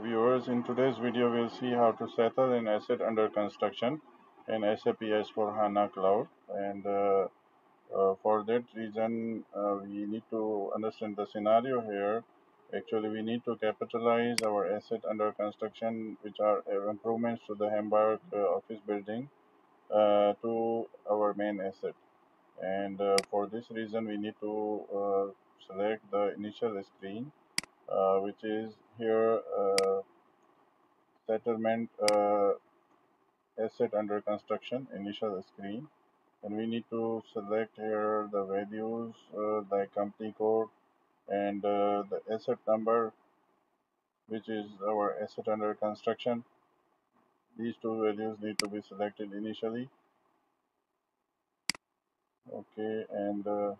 viewers, in today's video we'll see how to settle an asset under construction in SAP S4HANA Cloud and uh, uh, for that reason uh, we need to understand the scenario here. Actually we need to capitalize our asset under construction which are improvements to the Hamburg uh, office building uh, to our main asset and uh, for this reason we need to select the initial screen which is here uh, settlement uh, asset under construction initial screen. And we need to select here the values uh, the company code and uh, the asset number which is our asset under construction. These two values need to be selected initially. Okay and uh,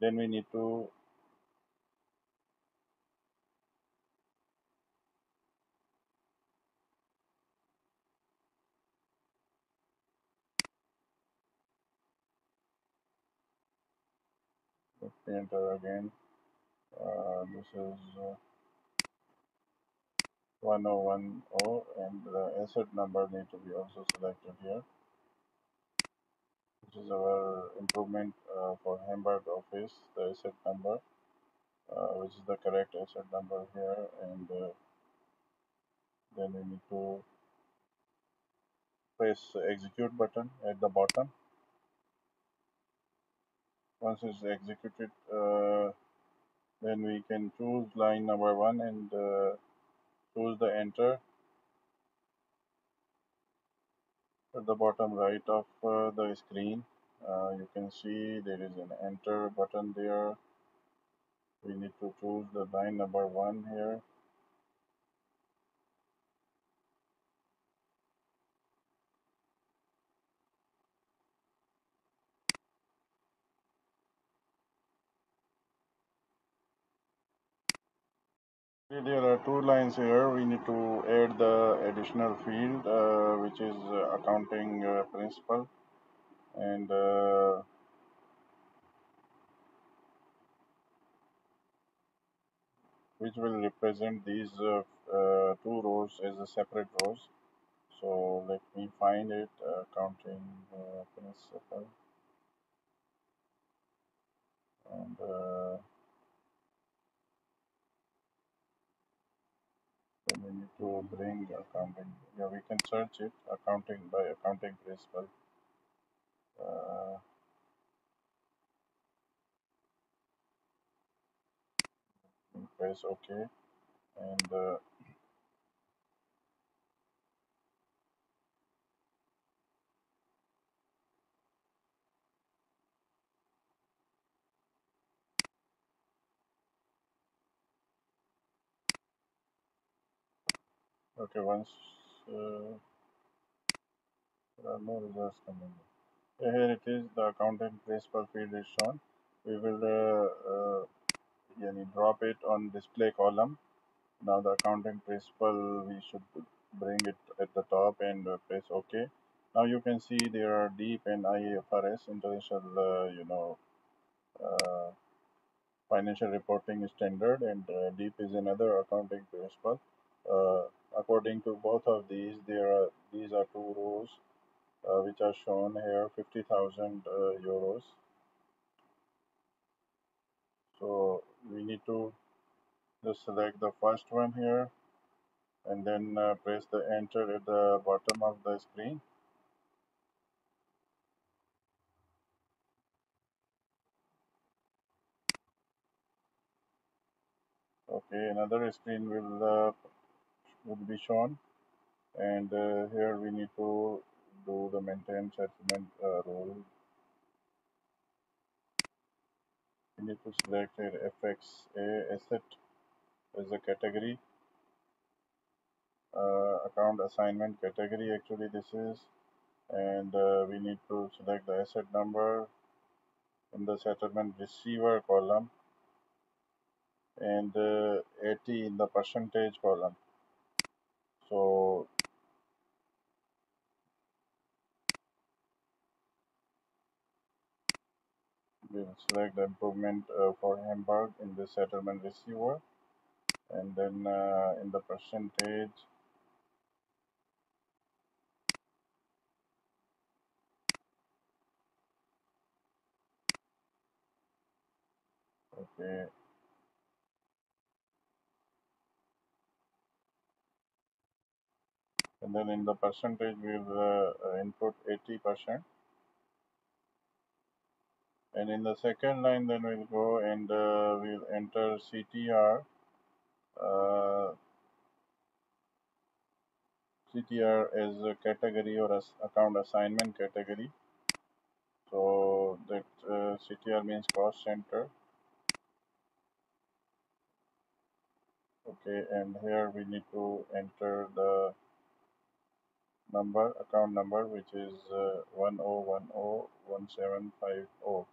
then we need to enter again uh, this is uh, 1010 and the asset number need to be also selected here this is our improvement uh, for Hamburg office, the asset number, uh, which is the correct asset number here, and uh, then we need to press execute button at the bottom. Once it's executed, uh, then we can choose line number one and uh, choose the enter at the bottom right of uh, the screen. Uh, you can see there is an enter button there. We need to choose the line number one here there are two lines here. We need to add the additional field uh, which is uh, accounting uh, principle. And uh, which will represent these uh, two rows as a separate rows. So let me find it. Accounting principle. And need to bring accounting yeah we can search it accounting by accounting principle uh, press ok and uh, okay once uh, there are no results coming here it is the accountant principle field is shown. We will uh, uh, drop it on display column. Now the accountant principle we should bring it at the top and uh, press ok. Now you can see there are deep and IFRS international uh, you know uh, financial reporting standard and uh, deep is another accounting principle uh, according to both of these there are these are two rows uh, which are shown here 50,000 uh, euros. So we need to just select the first one here and then uh, press the enter at the bottom of the screen. Okay another screen will uh, will be shown. And uh, here we need to do the maintain settlement uh, rule. We need to select here FXA asset as a category. Uh, account assignment category actually this is. And uh, we need to select the asset number in the settlement receiver column. And uh, 80 in the percentage column so we'll select the improvement uh, for Hamburg in the settlement receiver. And then uh, in the percentage okay and then in the percentage we'll uh, uh input 80 percent. And in the second line then we'll go and uh, we'll enter CTR uh, CTR as a category or as account assignment category. So that uh, CTR means cost center. Okay and here we need to enter the number account number which is uh, 10101750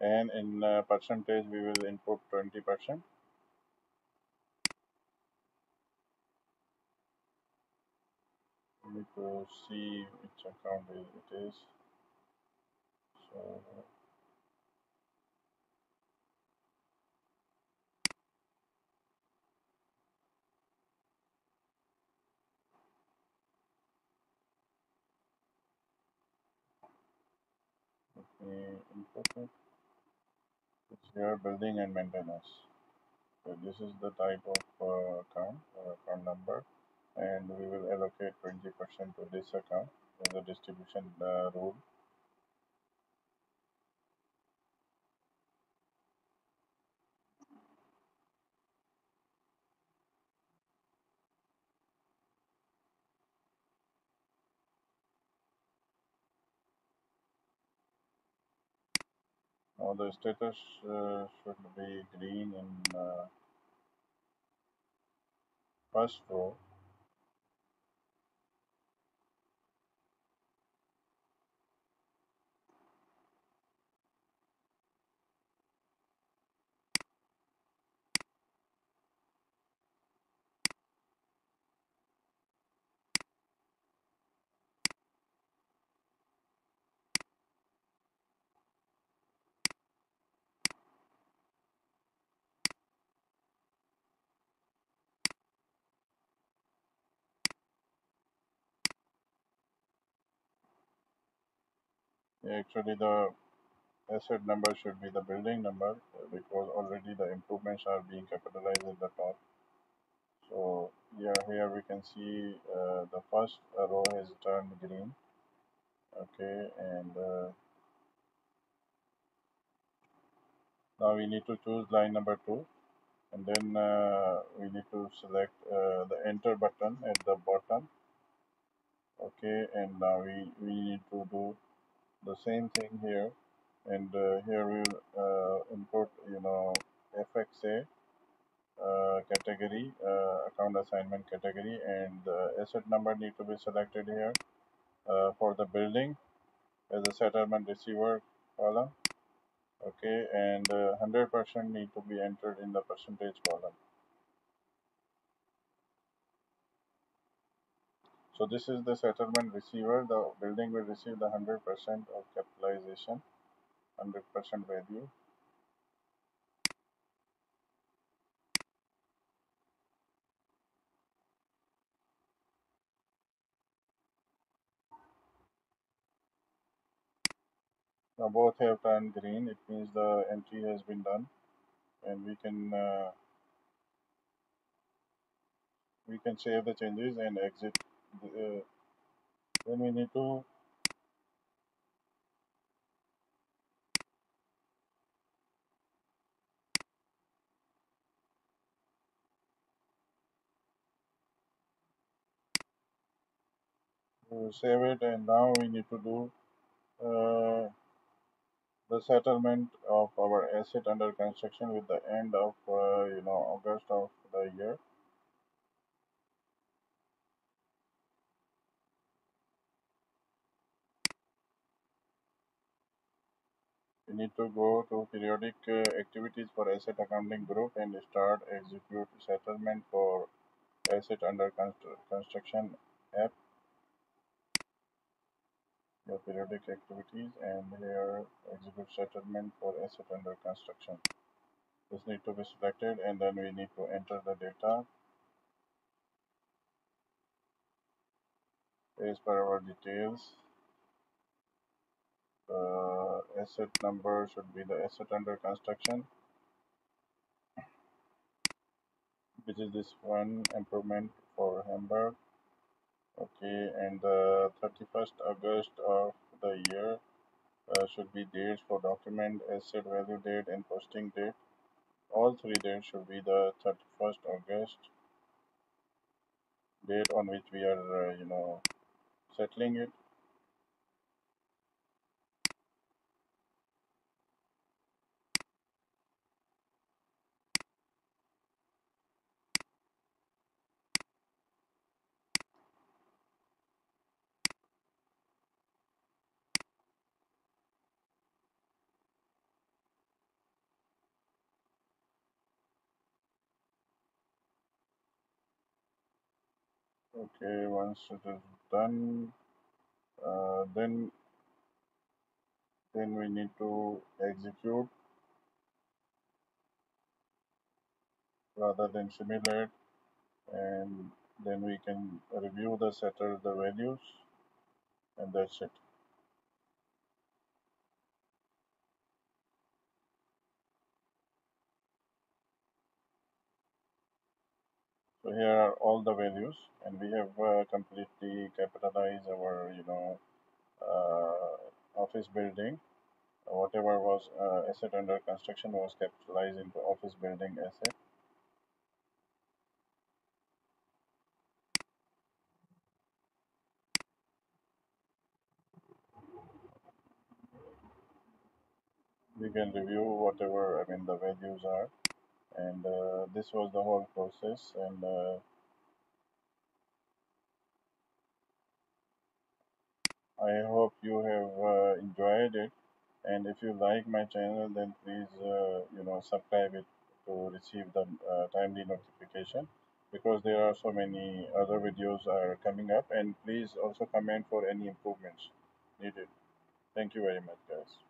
and in uh, percentage we will input 20 percent. Need to see which account it is. So input it's here building and maintenance. So this is the type of uh, account uh, account number and we will allocate 20 percent to this account as a distribution uh, rule now the status uh, should be green in uh, first row actually the asset number should be the building number because already the improvements are being capitalized at the top. So yeah here we can see uh, the first row has turned green. Okay and uh, now we need to choose line number two. And then uh, we need to select uh, the enter button at the bottom. Okay and now we, we need to do the same thing here. And uh, here we'll uh, input you know FXA uh, category uh, account assignment category. And the asset number need to be selected here uh, for the building as a settlement receiver column. Okay. And 100% uh, need to be entered in the percentage column so this is the settlement receiver. The building will receive the 100% of capitalization 100% value. Now both have turned green. It means the entry has been done. And we can uh, we can save the changes and exit uh, then we need to save it and now we need to do uh, the settlement of our asset under construction with the end of uh, you know August of the year need to go to periodic uh, activities for asset accounting group and start execute settlement for asset under constru construction app your periodic activities and here execute settlement for asset under construction. This need to be selected and then we need to enter the data as per our details. Uh, asset number should be the asset under construction which is this one improvement for Hamburg. Okay and the 31st August of the year uh, should be dates for document asset value date and posting date. All three dates should be the 31st August date on which we are uh, you know settling it okay once it is done uh, then then we need to execute rather than simulate and then we can review the setter the values and that's it so here are all the values and we have uh, completely capitalized our you know uh, office building. Whatever was uh, asset under construction was capitalized into office building asset. We can review whatever I mean the values are and uh, this was the whole process and uh, I hope you have uh, enjoyed it. And if you like my channel then please uh, you know subscribe it to receive the uh, timely notification because there are so many other videos are coming up. And please also comment for any improvements needed. Thank you very much guys